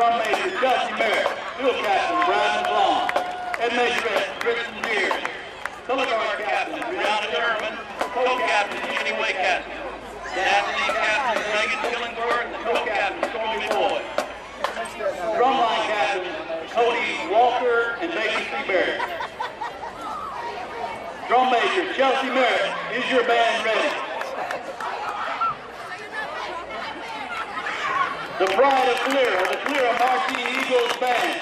drum major Chelsea Merritt, field captain Brad McClung, head major Christian Beard, color guard captain Brianna Derman, co-captain Jenny Waycastle, staff team captain Megan Killingsworth, and co-captain Stormy Boyd. Drumline captain Cody Walker and Becky Seaberry. Drum major Chelsea Merritt, is your band ready? The pride of Calera, the Calera Marching Eagles Band.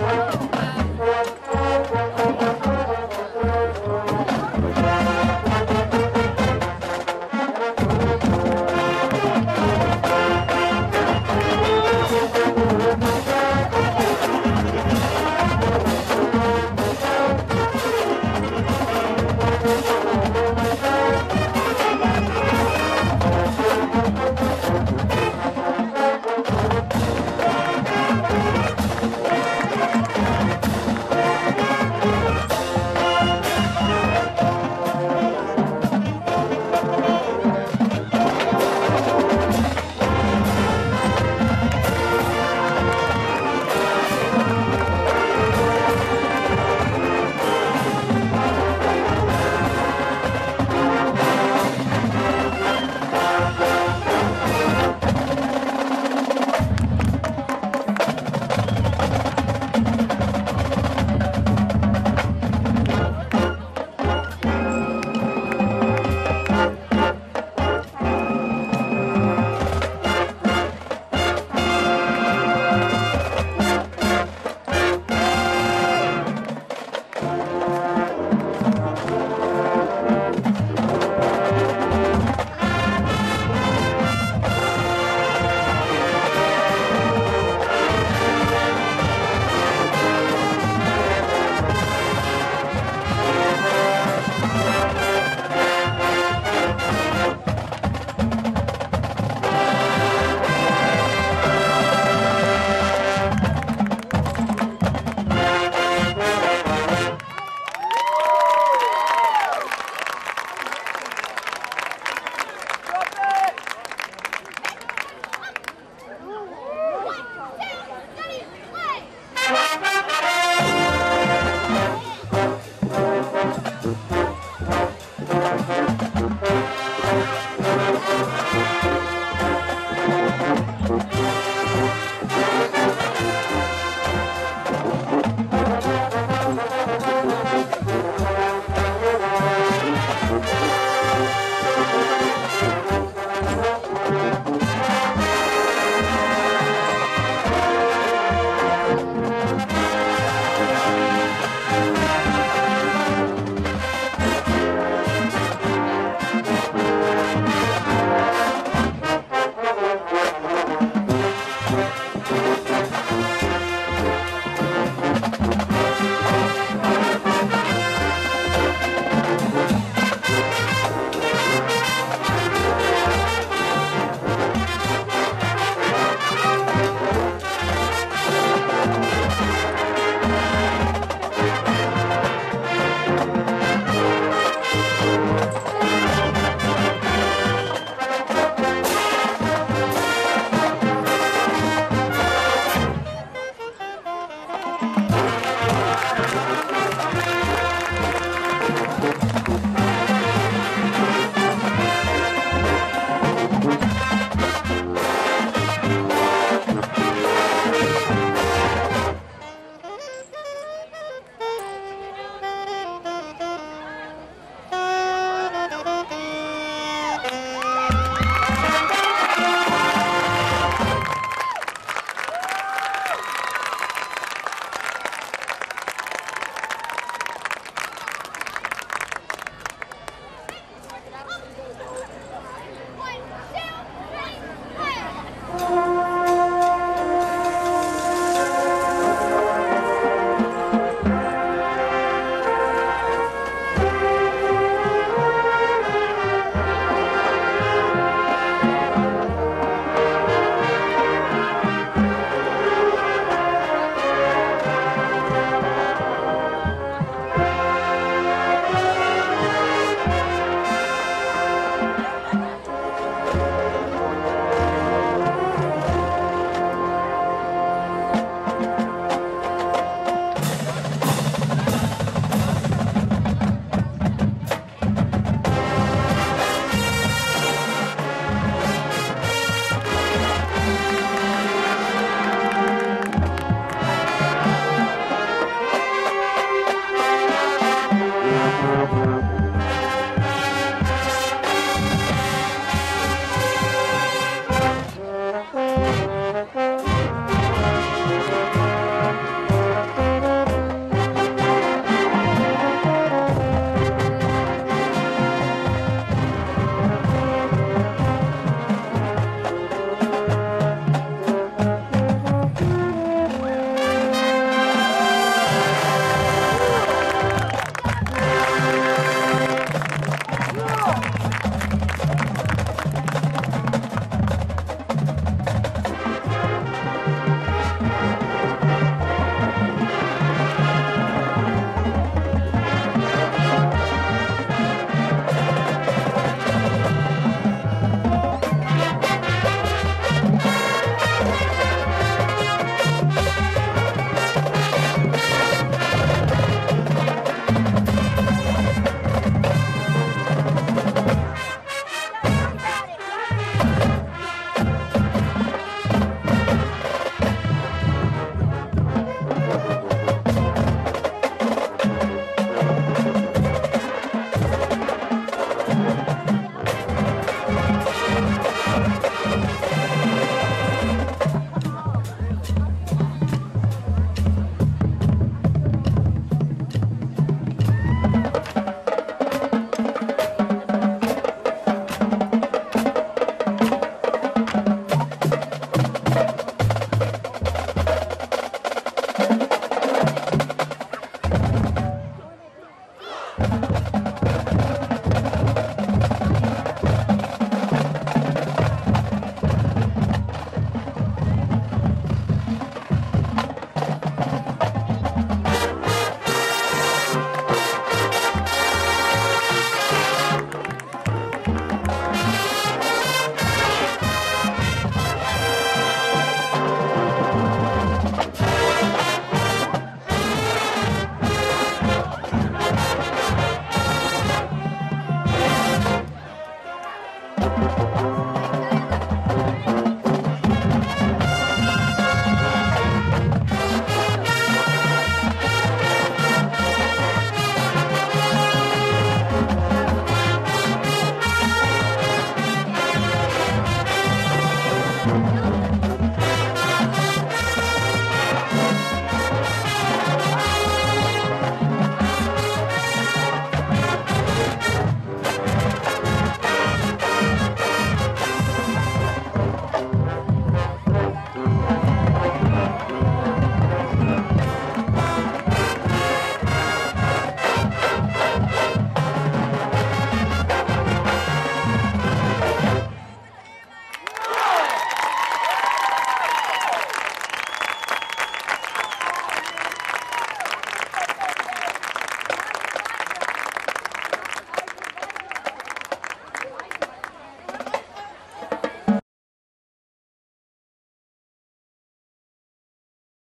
Ready, play!